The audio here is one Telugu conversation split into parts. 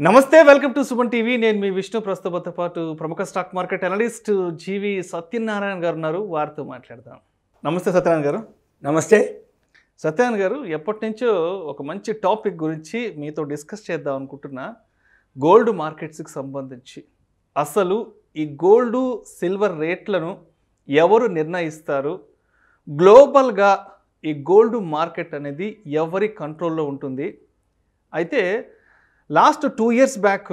నమస్తే వెల్కమ్ టు సుమన్ టీవీ. నేను మీ విష్ణు ప్రస్తుతంతో పాటు ప్రముఖ stock market analyst G V Satyanarayana గారు ఉన్నారు. వారితో మాట్లాడదాం. నమస్తే సత్యనారాయణ గారు. నమస్తే. సత్యనారాయణ గారు ఎప్పటి నుంచో ఒక మంచి టాపిక్ గురించి మీతో డిస్కస్ చేద్దాం అనుకుంటున్నా. గోల్డ్ మార్కెట్స్కి సంబంధించి. అసలు ఈ గోల్డ్ సిల్వర్ రేట్లను ఎవరు నిర్ణయిస్తారు? గ్లోబల్గా ఈ గోల్డ్ మార్కెట్ అనేది ఎవరి కంట్రోల్లో ఉంటుంది? అయితే last two years back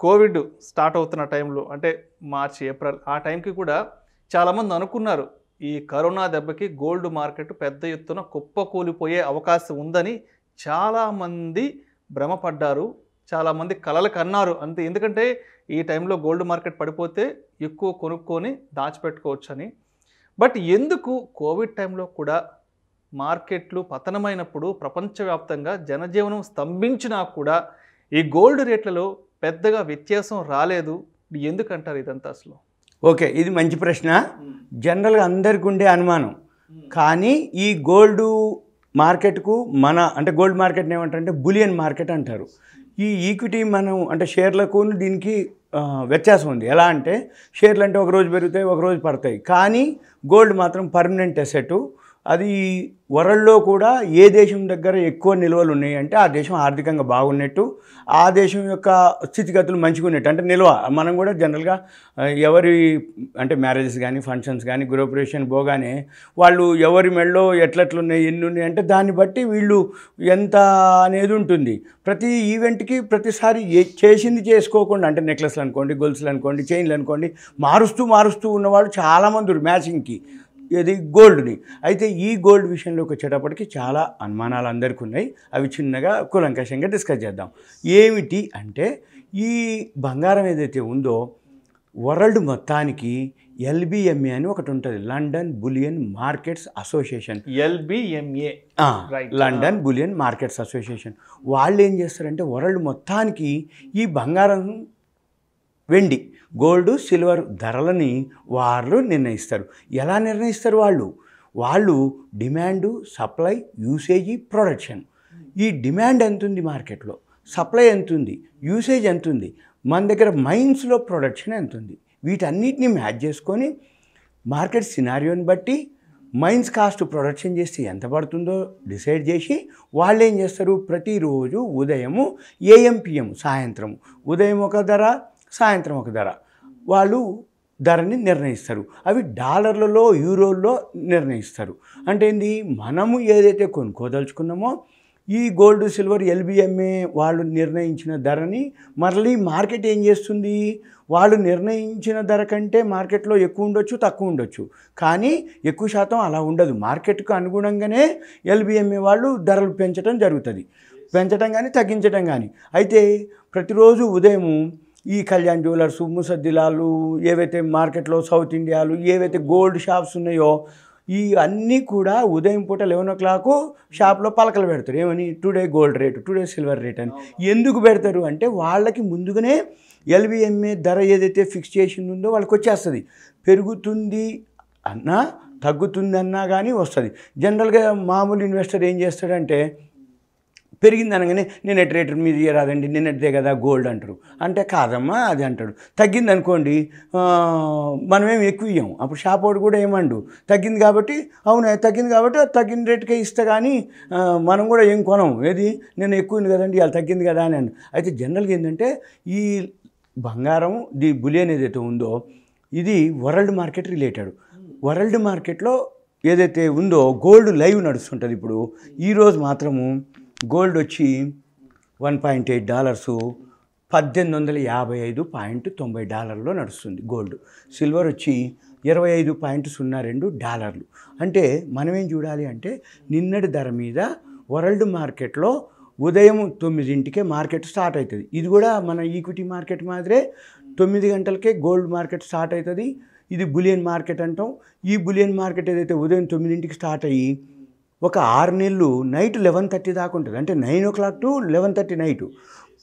covid start అవుతున్న టైంలో అంటే మార్చ్ ఏప్రిల్ ఆ టైంకి కూడా చాలామంది అనుకున్నారు ఈ కరోనా దెబ్బకి గోల్డ్ మార్కెట్ పెద్ద ఎత్తున కుప్పకూలిపోయే అవకాశం ఉందని చాలామంది భ్రమపడ్డారు చాలామంది కలలు కన్నారు అంతే. ఎందుకంటే ఈ టైంలో గోల్డ్ మార్కెట్ పడిపోతే ఎక్కువ కొనుక్కొని దాచిపెట్టుకోవచ్చని. బట్ ఎందుకు కోవిడ్ టైంలో కూడా మార్కెట్లు పతనమైనప్పుడు ప్రపంచవ్యాప్తంగా జనజీవనం స్తంభించినా కూడా ఈ గోల్డ్ రేట్లలో పెద్దగా వ్యత్యాసం రాలేదు. ఎందుకంటారు ఇదంతా అసలు? ఓకే ఇది మంచి ప్రశ్న. జనరల్గా అందరికి ఉండే అనుమానం. కానీ ఈ గోల్డ్ మార్కెట్కు మన అంటే గోల్డ్ మార్కెట్ని ఏమంటారంటే బులియన్ మార్కెట్ అంటారు. ఈ ఈక్విటీ మనం అంటే షేర్లకు దీనికి వ్యత్యాసం ఉంది. ఎలా అంటే షేర్లు అంటే ఒక రోజు పెరుగుతాయి ఒక రోజు పడతాయి. కానీ గోల్డ్ మాత్రం పర్మనెంట్ అసెట్. అది వరల్డ్లో కూడా ఏ దేశం దగ్గర ఎక్కువ నిల్వలు ఉన్నాయి అంటే ఆ దేశం ఆర్థికంగా బాగున్నట్టు ఆ దేశం యొక్క స్థితిగతులు మంచిగా ఉన్నట్టు అంటే నిల్వ. మనం కూడా జనరల్గా ఎవరి అంటే మ్యారేజెస్ కానీ ఫంక్షన్స్ కానీ గృహప్రవేశం పోగానే వాళ్ళు ఎవరి మెళ్ళో ఎట్లట్లున్నాయి ఎన్ని ఉన్నాయి అంటే దాన్ని బట్టి వీళ్ళు ఎంత అనేది ఉంటుంది. ప్రతి ఈవెంట్కి ప్రతిసారి చేసింది చేసుకోకుండా అంటే నెక్లెస్లు అనుకోండి గొలుసులు అనుకోండి చైన్లు అనుకోండి మారుస్తూ మారుస్తూ ఉన్నవాళ్ళు చాలామంది ఉన్నారు మ్యాచింగ్కి. ఇది గోల్డ్ని. అయితే ఈ గోల్డ్ విషయంలోకి వచ్చేటప్పటికి చాలా అనుమానాలు అందరికీ ఉన్నాయి. అవి చిన్నగా కూలంకషంగా డిస్కస్ చేద్దాం. ఏమిటి అంటే ఈ బంగారం ఏదైతే ఉందో వరల్డ్ మొత్తానికి ఎల్బిఎంఏ అని ఒకటి ఉంటుంది. London bullion markets association. LBMA. London bullion markets association. వాళ్ళు ఏం చేస్తారంటే వరల్డ్ మొత్తానికి ఈ బంగారం వెండి గోల్డ్ సిల్వర్ ధరలని వాళ్ళు నిర్ణయిస్తారు. ఎలా నిర్ణయిస్తారు వాళ్ళు? వాళ్ళు డిమాండు సప్లై యూసేజీ ప్రొడక్షన్. ఈ డిమాండ్ ఎంత ఉంది మార్కెట్లో? సప్లై ఎంత ఉంది యూసేజ్ ఎంత ఉంది మన దగ్గర మైన్స్లో ప్రొడక్షన్ ఎంత ఉంది వీటన్నిటిని మ్యాచ్ చేసుకొని మార్కెట్ సినారియోని బట్టి మైన్స్ కాస్ట్ ప్రొడక్షన్ చేస్తే ఎంత పడుతుందో డిసైడ్ చేసి వాళ్ళు ఏం చేస్తారు? ప్రతిరోజు ఉదయము ఏఎంపిఎం సాయంత్రం. ఉదయం ఒక ధర సాయంత్రం ఒక ధర. వాళ్ళు ధరని నిర్ణయిస్తారు. అవి డాలర్లలో యూరోల్లో నిర్ణయిస్తారు. అంటే ఏంది? మనము ఏదైతే కొనుక్కోదలుచుకున్నామో ఈ గోల్డ్ సిల్వర్ ఎల్బిఎంఏ వాళ్ళు నిర్ణయించిన ధరని మళ్ళీ మార్కెట్ ఏం చేస్తుంది? వాళ్ళు నిర్ణయించిన ధర కంటే మార్కెట్లో ఎక్కువ ఉండొచ్చు తక్కువ ఉండొచ్చు. కానీ ఎక్కువ శాతం అలా ఉండదు. మార్కెట్కు అనుగుణంగానే ఎల్బిఎంఏ వాళ్ళు ధరలు పెంచడం జరుగుతుంది. పెంచడం కానీ తగ్గించడం కానీ అయితే ప్రతిరోజు ఉదయము ఈ కళ్యాణ్ జ్యువెలర్స్ ముసద్దిలాలు ఏవైతే మార్కెట్లో సౌత్ ఇండియాలు ఏవైతే గోల్డ్ షాప్స్ ఉన్నాయో ఈ అన్నీ కూడా ఉదయం పూట లెవెన్ ఓ క్లాక్ షాప్లో పలకలు పెడతారు. ఏమని? Today gold rate today silver rate అని. ఎందుకు పెడతారు అంటే వాళ్ళకి ముందుగానే ఎల్బిఎంఏ ధర ఏదైతే ఫిక్స్ చేసి ఉందో వాళ్ళకి వచ్చేస్తుంది. పెరుగుతుంది అన్నా తగ్గుతుంది అన్నా కానీ వస్తుంది. జనరల్గా మామూలు ఇన్వెస్టర్ ఏం చేస్తాడంటే పెరిగింది అనగానే నేను ఎట్ రేటు మీద రాదండి నేను ఎట్టే కదా గోల్డ్ అంటారు. అంటే కాదమ్మా అది అంటాడు. తగ్గింది అనుకోండి మనమేం ఎక్కువ ఇయ్యం. అప్పుడు షాప్ వాడు కూడా ఏమండు తగ్గింది కాబట్టి అవును తగ్గింది కాబట్టి తగ్గిన రేటుకే ఇస్తా కానీ మనం కూడా ఏం కొనం. ఏది? నేను ఎక్కువ ఉంది కదండి ఇలా తగ్గింది కదా అని అను. అయితే జనరల్గా ఏంటంటే ఈ బంగారం ది బులియన్ ఏదైతే ఉందో ఇది వరల్డ్ మార్కెట్ రిలేటెడ్. వరల్డ్ మార్కెట్లో ఏదైతే ఉందో గోల్డ్ లైవ్ నడుస్తుంటుంది ఇప్పుడు. ఈరోజు మాత్రము గోల్డ్ వచ్చి వన్ పాయింట్ ఎయిట్ డాలర్సు పద్దెనిమిది వందల యాభై ఐదు పాయింట్ తొంభై డాలర్లో నడుస్తుంది గోల్డ్. సిల్వర్ వచ్చి ఇరవై ఐదు పాయింట్ సున్నా రెండు డాలర్లు. అంటే మనం ఏం చూడాలి అంటే నిన్నటి ధర మీద వరల్డ్ మార్కెట్లో ఉదయం తొమ్మిదింటికే మార్కెట్ స్టార్ట్ అవుతుంది. ఇది కూడా మన ఈక్విటీ మార్కెట్ మాదిరే తొమ్మిది గంటలకే గోల్డ్ మార్కెట్ స్టార్ట్ అవుతుంది. ఇది బులియన్ మార్కెట్ అంటాం. ఈ బులియన్ మార్కెట్ ఏదైతే ఉదయం తొమ్మిదింటికి స్టార్ట్ అయ్యి ఒక ఆరు నెలలు నైట్ లెవెన్ థర్టీ దాకా ఉంటుంది. అంటే nine o'clock to eleven thirty night.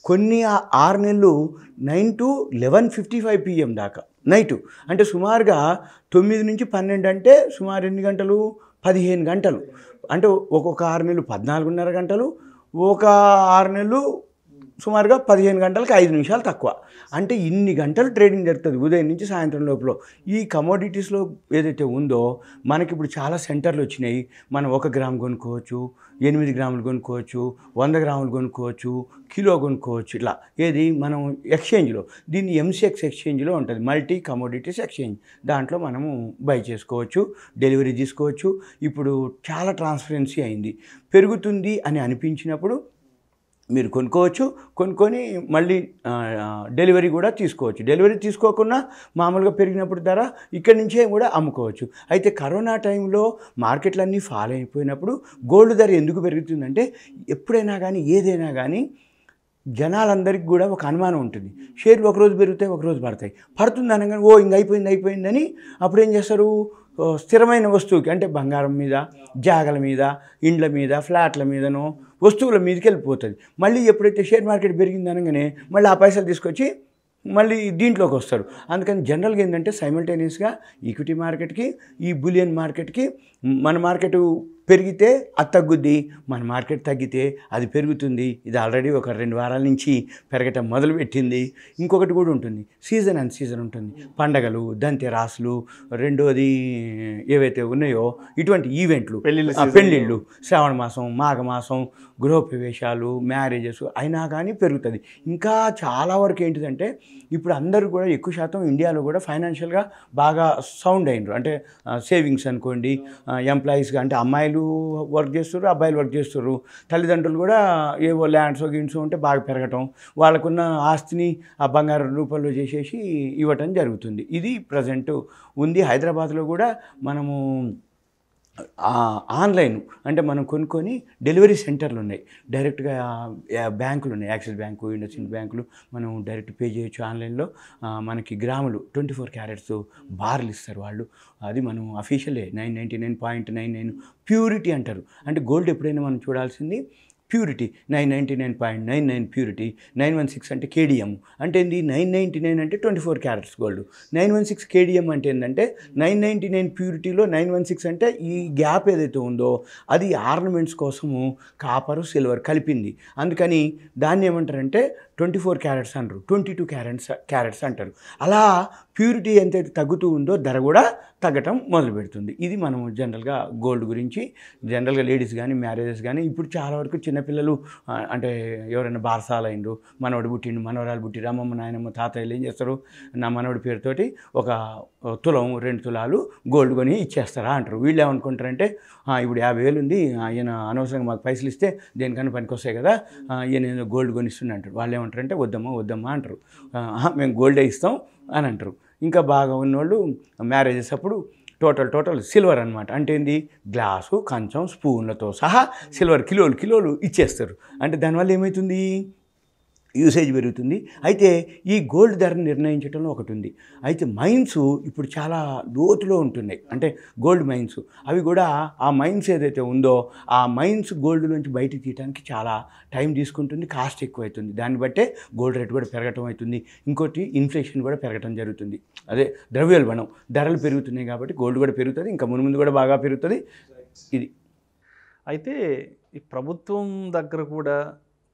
కొన్ని ఆరు నెలలు nine to eleven fifty five PM దాకా నైటు. అంటే సుమారుగా తొమ్మిది నుంచి పన్నెండు అంటే సుమారు ఎన్ని గంటలు? పదిహేను గంటలు. అంటే ఒక్కొక్క ఆరు నెలలు పద్నాలుగున్నర గంటలు. ఒక ఆరు నెలలు సుమారుగా పదిహేను గంటలకు ఐదు నిమిషాలు తక్కువ. అంటే ఇన్ని గంటలు ట్రేడింగ్ జరుగుతుంది. ఉదయం నుంచి సాయంత్రం లోపల. ఈ కమోడిటీస్లో ఏదైతే ఉందో మనకి ఇప్పుడు చాలా సెంటర్లు వచ్చినాయి. మనం ఒక గ్రామ్ కొనుక్కోవచ్చు ఎనిమిది గ్రాములు కొనుక్కోవచ్చు వంద గ్రాములు కొనుక్కోవచ్చు కిలో కొనుక్కోవచ్చు ఇట్లా. ఏది? మనం ఎక్స్చేంజ్లో దీన్ని ఎంసీఎక్స్ ఎక్స్చేంజ్లో ఉంటుంది. మల్టీ కమోడిటీస్ ఎక్స్చేంజ్ దాంట్లో మనము బై చేసుకోవచ్చు డెలివరీ తీసుకోవచ్చు. ఇప్పుడు చాలా ట్రాన్స్పరెన్సీ అయింది. పెరుగుతుంది అని అనిపించినప్పుడు మీరు కొనుక్కోవచ్చు కొనుక్కొని మళ్ళీ డెలివరీ కూడా తీసుకోవచ్చు. డెలివరీ తీసుకోకుండా మామూలుగా పెరిగినప్పుడు ధర ఇక్కడి నుంచే కూడా అమ్ముకోవచ్చు. అయితే కరోనా టైంలో మార్కెట్లన్నీ ఫాలో అయిపోయినప్పుడు గోల్డ్ ధర ఎందుకు పెరుగుతుందంటే ఎప్పుడైనా కానీ ఏదైనా కానీ జనాలందరికీ కూడా ఒక అనుమానం ఉంటుంది. షేర్లు ఒకరోజు పెరుగుతాయి ఒకరోజు పడతాయి. పడుతుంది అనగానే ఓ ఇంక అయిపోయింది అయిపోయిందని అప్పుడు ఏం చేస్తారు? స్థిరమైన వస్తువుకి అంటే బంగారం మీద జాగల మీద ఇండ్ల మీద ఫ్లాట్ల మీదనో వస్తువుల మీదకి వెళ్ళిపోతుంది. మళ్ళీ ఎప్పుడైతే షేర్ మార్కెట్ పెరిగింది అనగానే మళ్ళీ ఆ పైసలు తీసుకొచ్చి మళ్ళీ దీంట్లోకి వస్తారు. అందుకని జనరల్గా ఏంటంటే సైమల్టేనియస్గా ఈక్విటీ మార్కెట్కి ఈ బులియన్ మార్కెట్కి మన మార్కెట్ పెరిగితే అది తగ్గుద్ది. మన మార్కెట్ తగ్గితే అది పెరుగుతుంది. ఇది ఆల్రెడీ ఒక రెండు వారాల నుంచి పెరగటం మొదలుపెట్టింది. ఇంకొకటి కూడా ఉంటుంది. సీజన్ అండ్ సీజన్ ఉంటుంది. పండగలు దంతెరాసులు రెండోది ఏవైతే ఉన్నాయో ఇటువంటి ఈవెంట్లు పెళ్ళిళ్ళ శ్రావణ మాసం మాఘమాసం గృహప్రవేశాలు మ్యారేజెస్ అయినా కానీ పెరుగుతుంది. ఇంకా చాలా వరకు ఏంటిదంటే ఇప్పుడు అందరూ కూడా ఎక్కువ శాతం ఇండియాలో కూడా ఫైనాన్షియల్గా బాగా సౌండ్ అయినరు అంటే సేవింగ్స్ అనుకోండి ఎంప్లాయీస్గా అంటే అమ్మాయిలు వర్క్ చేస్తారు అబ్బాయిలు వర్క్ చేస్తారు తల్లిదండ్రులు కూడా ఏవో ల్యాండ్స్ గిన్స్ ఉంటే బాగా పెరగటం వాళ్ళకున్న ఆస్తిని ఆ బంగారం రూపంలో చేసేసి ఇవ్వటం జరుగుతుంది. ఇది ప్రజెంట్ ఉంది. హైదరాబాద్లో కూడా మనము ఆన్లైన్ అంటే మనం కొనుక్కొని డెలివరీ సెంటర్లు ఉన్నాయి డైరెక్ట్గా బ్యాంకులు ఉన్నాయి యాక్సిస్ బ్యాంకు ఇండస్ఇండ్ బ్యాంకులు మనం డైరెక్ట్ పే చేయొచ్చు ఆన్లైన్లో. మనకి గ్రాములు ట్వంటీ ఫోర్ క్యారెట్స్ బార్లు ఇస్తారు వాళ్ళు. అది మనం అఫీషియలే nine ninety nine point nine nine purity అంటారు. అంటే గోల్డ్ ఎప్పుడైనా మనం చూడాల్సింది purity. Nine ninety nine point nine nine purity. Nine one six అంటే కేడిఎం. అంటే ఏంది? నైన్ నైంటీ నైన్ అంటే twenty four carats gold. Nine one six KDM అంటే ఏంటంటే నైన్ నైంటీ నైన్ ప్యూరిటీలో నైన్ వన్ సిక్స్ అంటే ఈ గ్యాప్ ఏదైతే ఉందో అది ఆర్నమెంట్స్ కోసము కాపరు సిల్వర్ కలిపింది. అందుకని దాన్ని ఏమంటారంటే ట్వంటీ ఫోర్ క్యారెట్స్ అంటారు. ట్వంటీ టూ క్యారెట్స్ క్యారెట్స్ అంటారు. అలా ప్యూరిటీ ఎంతైతే తగ్గుతూ ఉందో ధర కూడా తగ్గటం మొదలు పెడుతుంది. ఇది మనం జనరల్గా గోల్డ్ గురించి జనరల్గా లేడీస్ కానీ మ్యారేజెస్ కానీ ఇప్పుడు చాలా వరకు చిన్నపిల్లలు అంటే ఎవరైనా బారసాలైండ్రు మనవడు పుట్టిండు మనవరాలు పుట్టి అమ్మమ్మ నాయనమ్మ తాతయ్యలు ఏం చేస్తారు? నా మనవడి పేరుతోటి ఒక తులం రెండు తులాలు గోల్డ్ కొని ఇచ్చేస్తారా అంటారు. వీళ్ళు ఏమనుకుంటారంటే ఇప్పుడు యాభై వేలు ఉంది ఆయన అనవసరంగా మాకు పైసలు ఇస్తే దేనికన్నా పనికి వస్తాయి కదా ఈయన గోల్డ్ కొనిస్తుంది అంటారు. వాళ్ళు ఏమంటారంటే వద్దమ్మా వద్దమ్మా అంటారు. మేము గోల్డే ఇస్తాం అని అంటారు. ఇంకా బాగా ఉన్నోళ్ళు మ్యారేజెస్ అప్పుడు టోటల్ టోటల్ సిల్వర్ అనమాట అంటే ఏంది? గ్లాసు కంచం స్పూన్లతో సహా సిల్వర్ కిలోలు కిలోలు ఇచ్చేస్తారు. అంటే దానివల్ల ఏమవుతుంది యూసేజ్ పెరుగుతుంది. అయితే ఈ గోల్డ్ ధరను నిర్ణయించడంలో ఒకటి ఉంది అయితే మైన్స్ ఇప్పుడు చాలా లోతులో ఉంటున్నాయి. అంటే గోల్డ్ మైన్స్ అవి కూడా ఆ మైన్స్ ఏదైతే ఉందో ఆ మైన్స్ గోల్డ్ నుంచి బయట తీయడానికి చాలా టైం తీసుకుంటుంది కాస్ట్ ఎక్కువ అవుతుంది దాన్ని బట్టే గోల్డ్ రేట్ కూడా పెరగటం అవుతుంది. ఇంకోటి ఇన్ఫ్లేషన్ కూడా పెరగటం జరుగుతుంది. అదే ద్రవ్యోల్బణం. ధరలు పెరుగుతున్నాయి కాబట్టి గోల్డ్ కూడా పెరుగుతుంది. ఇంకా మునుముందు కూడా బాగా పెరుగుతుంది. ఇది. అయితే ఈ ప్రభుత్వం దగ్గర కూడా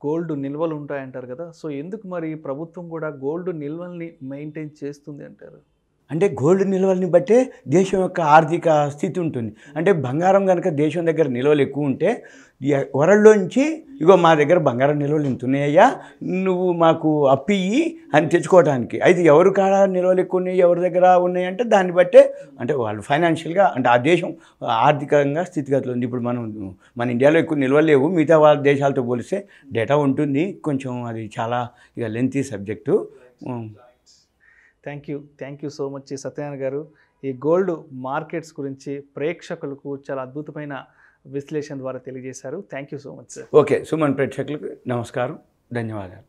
గోల్డ్ నిల్వలు ఉంటాయంటారు కదా. సో ఎందుకు మరి ప్రభుత్వం కూడా గోల్డ్ నిల్వల్ని మెయింటైన్ చేస్తుంది అంటారు? అంటే గోల్డ్ నిల్వల్ని బట్టే దేశం యొక్క ఆర్థిక స్థితి ఉంటుంది. అంటే బంగారం కనుక దేశం దగ్గర నిల్వలు ఎక్కువ ఉంటే ఎ- వరల్డ్లోంచి ఇగో మా దగ్గర బంగారం నిల్వలు ఇంత ఉన్నాయ్యా నువ్వు మాకు అప్పియ్యి అని తెచ్చుకోవడానికి అయితే ఎవరు కాడ నిల్వలు ఎక్కువ ఉన్నాయి ఎవరి దగ్గర ఉన్నాయి అంటే దాన్ని బట్టే అంటే వాళ్ళు ఫైనాన్షియల్గా అంటే ఆ దేశం ఆర్థికంగా స్థితిగతులు ఉంది. ఇప్పుడు మనం మన ఇండియాలో ఎక్కువ నిల్వలు లేవు. మిగతా వాళ్ళ దేశాలతో పోలిస్తే డేటా ఉంటుంది. కొంచెం అది చాలా ఇక lengthy subject thank you thank you so much Satyanarayana గారు. ఈ గోల్డ్ మార్కెట్స్ గురించి ప్రేక్షకులకు చాలా అద్భుతమైన విశ్లేషణ ద్వారా తెలియజేశారు. Thank you so much sir okay Suman ప్రేక్షకులకు నమస్కారం. ధన్యవాదాలు.